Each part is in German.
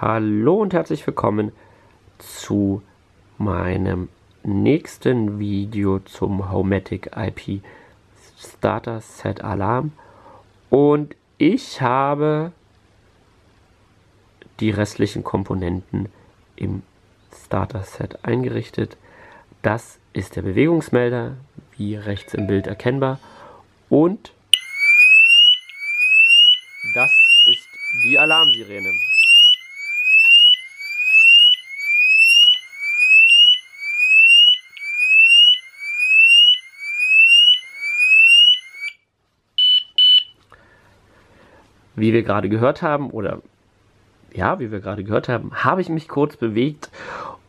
Hallo und herzlich willkommen zu meinem nächsten Video zum Homematic IP Starter Set Alarm und ich habe die restlichen Komponenten im Starter Set eingerichtet. Das ist der Bewegungsmelder, wie rechts im Bild erkennbar und das ist die Alarmsirene. Wie wir gerade gehört haben, oder ja, wie wir gerade gehört haben, habe ich mich kurz bewegt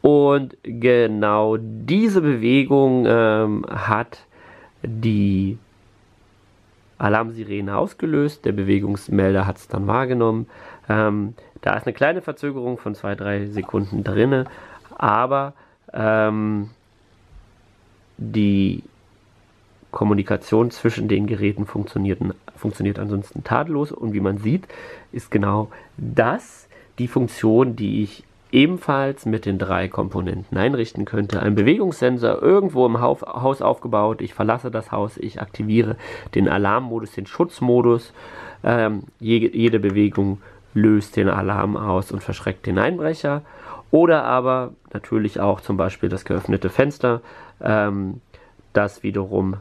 und genau diese Bewegung ähm, hat die Alarmsirene ausgelöst. Der Bewegungsmelder hat es dann wahrgenommen. Ähm, da ist eine kleine Verzögerung von 2-3 Sekunden drin, aber ähm, die Kommunikation zwischen den Geräten funktioniert, ansonsten tadellos. Und wie man sieht, ist genau das die Funktion, die ich ebenfalls mit den drei Komponenten einrichten könnte. Ein Bewegungssensor irgendwo im Haus aufgebaut. Ich verlasse das Haus, ich aktiviere den Alarmmodus, den Schutzmodus. Ähm, jede Bewegung löst den Alarm aus und verschreckt den Einbrecher. Oder aber natürlich auch zum Beispiel das geöffnete Fenster, ähm, das wiederum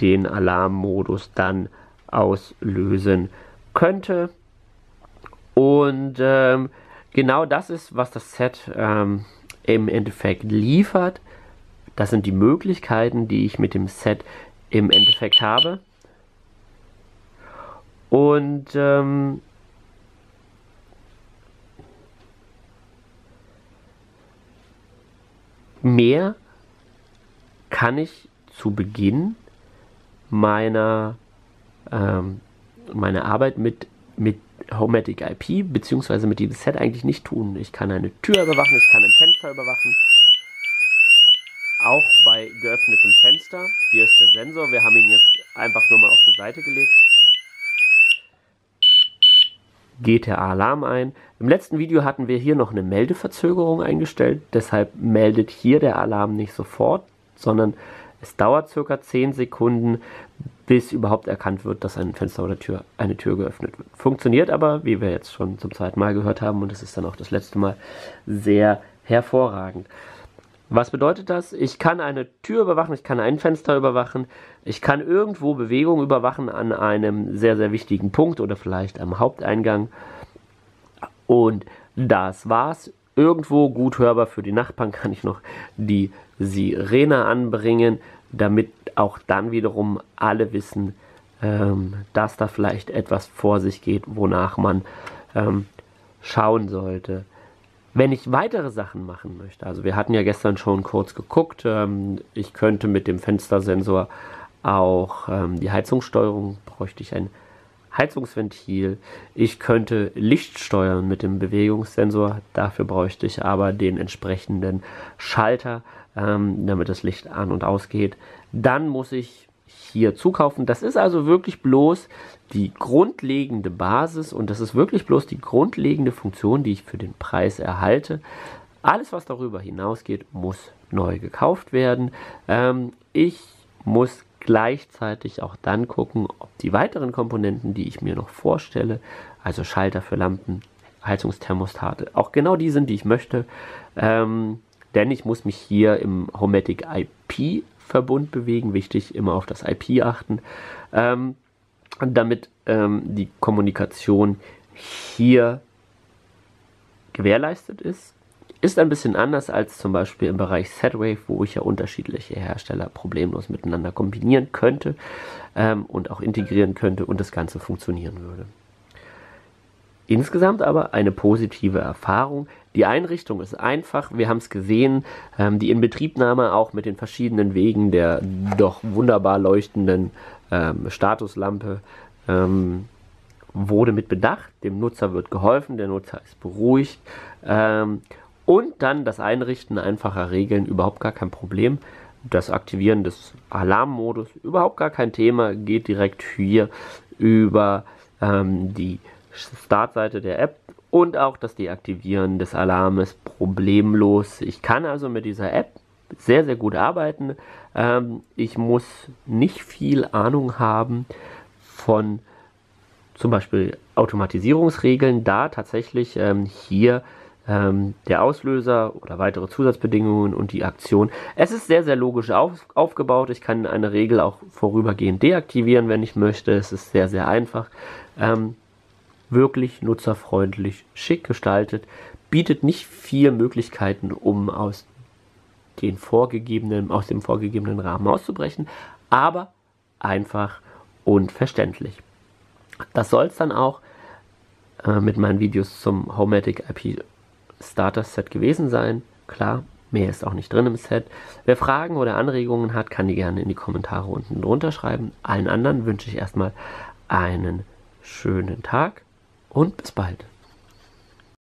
den Alarmmodus dann auslösen könnte. Und ähm, genau das ist, was das Set ähm, im Endeffekt liefert. Das sind die Möglichkeiten, die ich mit dem Set im Endeffekt habe. Und ähm, mehr kann ich zu Beginn meiner ähm, meine Arbeit mit, mit Homematic IP beziehungsweise mit diesem Set eigentlich nicht tun. Ich kann eine Tür überwachen, ich kann ein Fenster überwachen. Auch bei geöffnetem Fenster. Hier ist der Sensor. Wir haben ihn jetzt einfach nur mal auf die Seite gelegt. Geht der Alarm ein. Im letzten Video hatten wir hier noch eine Meldeverzögerung eingestellt. Deshalb meldet hier der Alarm nicht sofort, sondern es dauert circa 10 Sekunden, bis überhaupt erkannt wird, dass ein Fenster oder Tür, eine Tür geöffnet wird. Funktioniert aber, wie wir jetzt schon zum zweiten Mal gehört haben, und es ist dann auch das letzte Mal, sehr hervorragend. Was bedeutet das? Ich kann eine Tür überwachen, ich kann ein Fenster überwachen, ich kann irgendwo Bewegung überwachen an einem sehr, sehr wichtigen Punkt oder vielleicht am Haupteingang. Und das war's. Irgendwo gut hörbar für die Nachbarn kann ich noch die Sirene anbringen, damit auch dann wiederum alle wissen, ähm, dass da vielleicht etwas vor sich geht, wonach man ähm, schauen sollte. Wenn ich weitere Sachen machen möchte, also wir hatten ja gestern schon kurz geguckt, ähm, ich könnte mit dem Fenstersensor auch ähm, die Heizungssteuerung, bräuchte ich ein Heizungsventil. Ich könnte Licht steuern mit dem Bewegungssensor, dafür bräuchte ich aber den entsprechenden Schalter ähm, damit das Licht an und ausgeht. Dann muss ich hier zukaufen. Das ist also wirklich bloß die grundlegende Basis und das ist wirklich bloß die grundlegende Funktion, die ich für den Preis erhalte. Alles, was darüber hinausgeht, muss neu gekauft werden. Ähm, ich muss gleichzeitig auch dann gucken, ob die weiteren Komponenten, die ich mir noch vorstelle, also Schalter für Lampen, Heizungsthermostate, auch genau die sind, die ich möchte. Ähm, denn ich muss mich hier im Homematic IP Verbund bewegen. Wichtig, immer auf das IP achten. Ähm, damit ähm, die Kommunikation hier gewährleistet ist. Ist ein bisschen anders als zum Beispiel im Bereich Setwave, wo ich ja unterschiedliche Hersteller problemlos miteinander kombinieren könnte ähm, und auch integrieren könnte und das Ganze funktionieren würde. Insgesamt aber eine positive Erfahrung. Die Einrichtung ist einfach, wir haben es gesehen, ähm, die Inbetriebnahme auch mit den verschiedenen Wegen der doch wunderbar leuchtenden ähm, Statuslampe ähm, wurde mit Bedacht. Dem Nutzer wird geholfen, der Nutzer ist beruhigt. Ähm, und dann das Einrichten einfacher Regeln, überhaupt gar kein Problem. Das Aktivieren des Alarmmodus, überhaupt gar kein Thema, geht direkt hier über ähm, die Startseite der App und auch das Deaktivieren des Alarmes problemlos. Ich kann also mit dieser App sehr, sehr gut arbeiten. Ähm, ich muss nicht viel Ahnung haben von zum Beispiel Automatisierungsregeln, da tatsächlich ähm, hier ähm, der Auslöser oder weitere Zusatzbedingungen und die Aktion. Es ist sehr, sehr logisch auf, aufgebaut. Ich kann eine Regel auch vorübergehend deaktivieren, wenn ich möchte. Es ist sehr, sehr einfach. Ähm, wirklich nutzerfreundlich, schick gestaltet, bietet nicht viele Möglichkeiten, um aus den vorgegebenen, aus dem vorgegebenen Rahmen auszubrechen, aber einfach und verständlich. Das soll es dann auch äh, mit meinen Videos zum Homematic IP Starter Set gewesen sein. Klar, mehr ist auch nicht drin im Set. Wer Fragen oder Anregungen hat, kann die gerne in die Kommentare unten drunter schreiben. Allen anderen wünsche ich erstmal einen schönen Tag und bis bald.